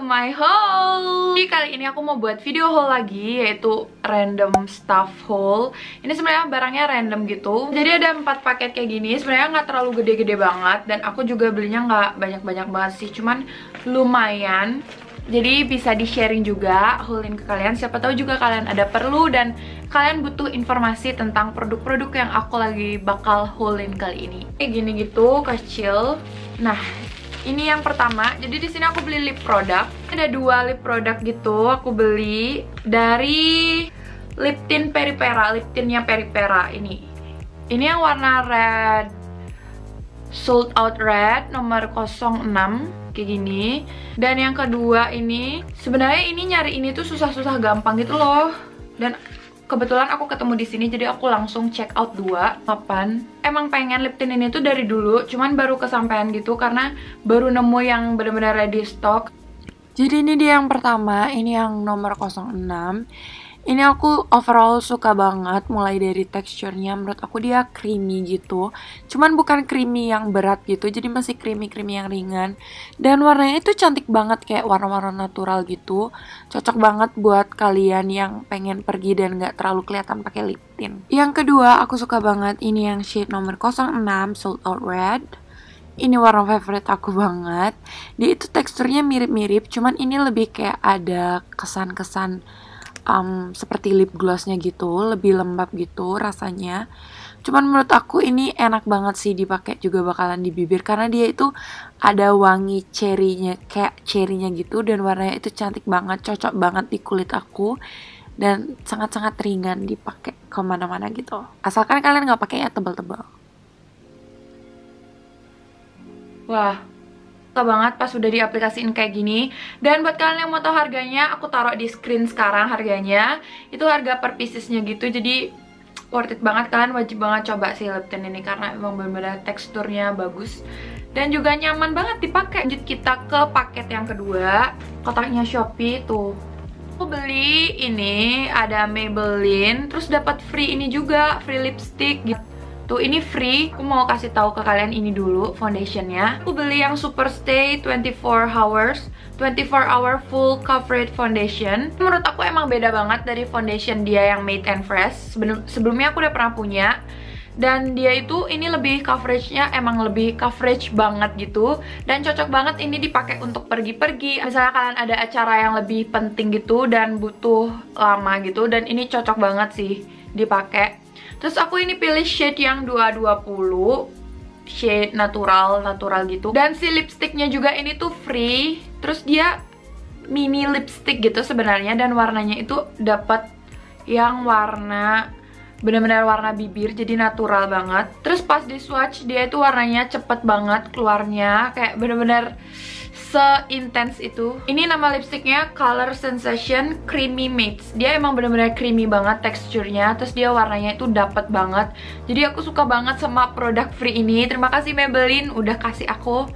my haul Jadi kali ini aku mau buat video haul lagi Yaitu random stuff haul Ini sebenarnya barangnya random gitu. Jadi ada 4 paket kayak gini sebenarnya nggak terlalu gede-gede banget Dan aku juga belinya nggak banyak-banyak banget sih Cuman lumayan. Jadi bisa di sharing juga haulin ke kalian. Siapa tahu juga kalian ada perlu dan kalian butuh informasi tentang produk-produk yang aku lagi bakal haulin kali ini. Kayak gini gitu kecil. Nah ini yang pertama. Jadi di sini aku beli lip produk ada dua lip produk gitu aku beli dari lip tint peripera lip tintnya peripera ini. Ini yang warna red sold out red nomor 06 kayak gini. Dan yang kedua ini sebenarnya ini nyari ini tuh susah-susah gampang gitu loh. Dan kebetulan aku ketemu di sini jadi aku langsung check out 2 8 emang pengen lip tint ini tuh dari dulu cuman baru kesampaian gitu karena baru nemu yang bener-bener ready stock. Jadi ini dia yang pertama ini yang nomor 06 ini aku overall suka banget mulai dari teksturnya menurut aku dia creamy gitu. Cuman bukan creamy yang berat gitu, jadi masih creamy-creamy yang ringan. Dan warnanya itu cantik banget kayak warna-warna natural gitu. Cocok banget buat kalian yang pengen pergi dan gak terlalu kelihatan pakai lip tint. Yang kedua, aku suka banget ini yang shade nomor 06 Sold Out Red ini warna favorite aku banget dia itu teksturnya mirip-mirip cuman ini lebih kayak ada kesan-kesan um, seperti lip glossnya gitu lebih lembab gitu rasanya. Cuman menurut aku ini enak banget sih dipakai juga bakalan di bibir karena dia itu ada wangi cherrynya kayak cherrynya gitu dan warnanya itu cantik banget cocok banget di kulit aku dan sangat-sangat ringan dipakai ke mana-mana gitu. Asalkan kalian nggak pakai yang tebal-tebal wah suka banget pas udah diaplikasiin kayak gini. Dan buat kalian yang mau tahu harganya aku taruh di screen sekarang harganya. Itu harga per piecesnya gitu jadi worth it banget. Kalian wajib banget coba sih lip tint ini karena emang bener-bener teksturnya bagus. Dan juga nyaman banget dipakai. Lanjut kita ke paket yang kedua. Kotaknya Shopee tuh. Aku beli ini ada Maybelline terus dapat free ini juga free lipstick gitu Tuh ini free, aku mau kasih tahu ke kalian ini dulu foundationnya. Aku beli yang Super Stay 24 hours, 24 hour full coverage foundation. Menurut aku emang beda banget dari foundation dia yang Made and Fresh. Sebelum sebelumnya aku udah pernah punya dan dia itu ini lebih coveragenya emang lebih coverage banget gitu dan cocok banget ini dipakai untuk pergi-pergi misalnya kalian ada acara yang lebih penting gitu dan butuh lama gitu dan ini cocok banget sih dipakai Terus aku ini pilih shade yang 220 Shade natural, natural gitu. Dan si lipsticknya juga ini tuh free. Terus dia mini lipstick gitu sebenarnya. Dan warnanya itu dapat yang warna bener-bener warna bibir jadi natural banget. Terus pas di swatch dia itu warnanya cepet banget keluarnya. Kayak bener-bener seintens itu. Ini nama lipsticknya Color Sensation Creamy Mates dia emang bener-bener creamy banget teksturnya terus dia warnanya itu dapet banget. Jadi aku suka banget sama produk free ini. Terima kasih Maybelline udah kasih aku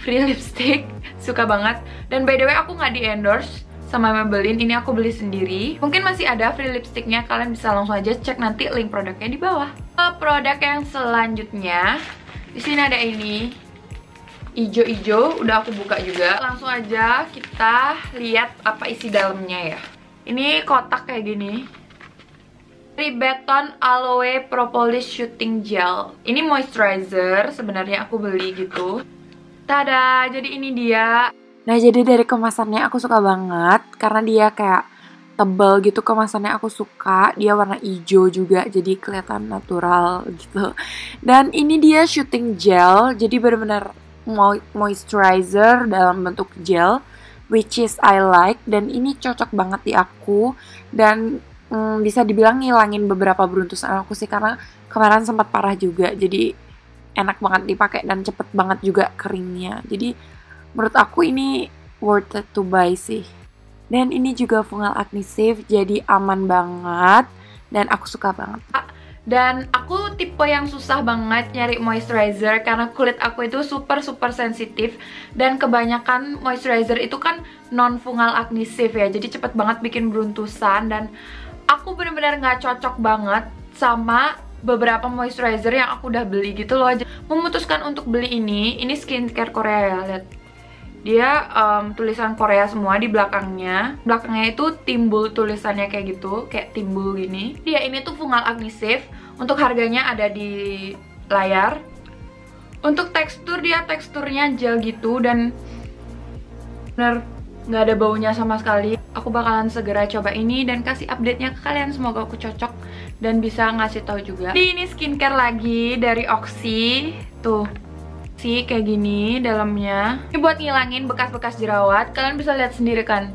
free lipstick suka banget. Dan by the way aku nggak di endorse sama Maybelline. Ini aku beli sendiri. Mungkin masih ada free lipsticknya kalian bisa langsung aja cek nanti link produknya di bawah. Ke produk yang selanjutnya. Di sini ada ini ijo-ijo udah aku buka juga. Langsung aja kita lihat apa isi dalamnya ya. Ini kotak kayak gini. Ribeton Aloe Propolis Shooting Gel. Ini moisturizer sebenarnya aku beli gitu. Tada, jadi ini dia. Nah jadi dari kemasannya aku suka banget Karena dia kayak tebal gitu kemasannya aku suka. Dia warna hijau juga jadi kelihatan natural gitu. Dan ini dia shooting gel Jadi bener-bener moisturizer dalam bentuk gel which is I like dan ini cocok banget di aku dan mm, bisa dibilang ngilangin beberapa beruntusan aku sih karena kemarin sempat parah juga jadi enak banget dipakai dan cepet banget juga keringnya. Jadi menurut aku ini worth it to buy sih. Dan ini juga fungal acne safe jadi aman banget dan aku suka banget dan aku tipe yang susah banget nyari moisturizer karena kulit aku itu super super sensitif. Dan kebanyakan moisturizer itu kan non fungal acne safe ya. Jadi cepet banget bikin beruntusan. Dan aku bener-bener gak cocok banget sama beberapa moisturizer yang aku udah beli gitu loh. Memutuskan untuk beli ini ini skincare Korea ya lihat dia um, tulisan Korea semua di belakangnya. Belakangnya itu timbul tulisannya kayak gitu kayak timbul gini. Dia ini tuh fungal agresif untuk harganya ada di layar. Untuk tekstur dia teksturnya gel gitu dan bener nggak ada baunya sama sekali. Aku bakalan segera coba ini dan kasih update nya ke kalian. Semoga aku cocok dan bisa ngasih tahu juga. Jadi ini skincare lagi dari Oxy. Tuh sih kayak gini dalamnya. Ini buat ngilangin bekas-bekas jerawat kalian bisa lihat sendiri kan.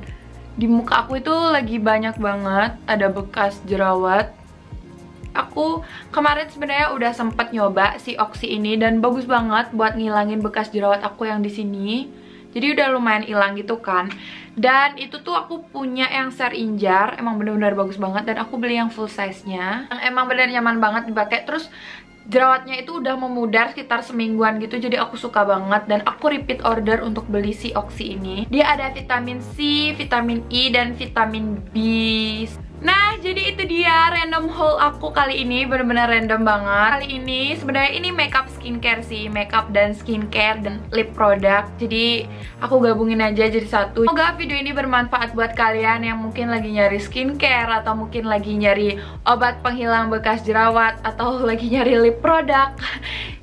Di muka aku itu lagi banyak banget ada bekas jerawat. Aku kemarin sebenarnya udah sempet nyoba si Oxy ini dan bagus banget buat ngilangin bekas jerawat aku yang di sini. Jadi udah lumayan hilang gitu kan. Dan itu tuh aku punya yang ser injar emang bener-bener bagus banget dan aku beli yang full size nya emang bener nyaman banget dipakai. Terus jerawatnya itu udah memudar sekitar semingguan gitu jadi aku suka banget. Dan aku repeat order untuk beli si Oxy ini. Dia ada vitamin C, vitamin E, dan vitamin B Nah, jadi itu dia random haul aku kali ini Bener-bener random banget. Kali ini sebenarnya ini makeup skincare sih Makeup dan skincare dan lip product. Jadi aku gabungin aja jadi satu. Semoga video ini bermanfaat buat kalian Yang mungkin lagi nyari skincare Atau mungkin lagi nyari obat penghilang bekas jerawat Atau lagi nyari lip product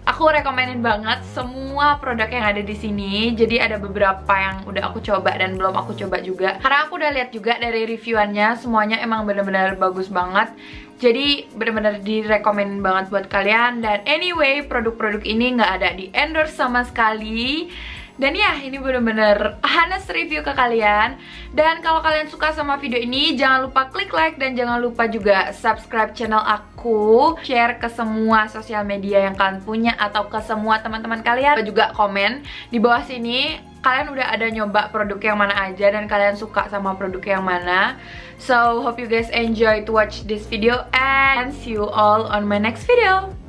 aku rekomenin banget semua produk yang ada di sini. Jadi ada beberapa yang udah aku coba dan belum aku coba juga. Karena aku udah lihat juga dari reviewannya, semuanya emang bener-bener bagus banget. Jadi bener-bener direkomenin banget buat kalian. Dan anyway, produk-produk ini nggak ada di endorse sama sekali. Dan ya, ini bener-bener honest review ke kalian. Dan kalau kalian suka sama video ini, jangan lupa klik like dan jangan lupa juga subscribe channel aku. Share ke semua sosial media yang kalian punya atau ke semua teman-teman kalian. Juga komen di bawah sini kalian udah ada nyoba produk yang mana aja dan kalian suka sama produk yang mana. So, hope you guys enjoy to watch this video and see you all on my next video.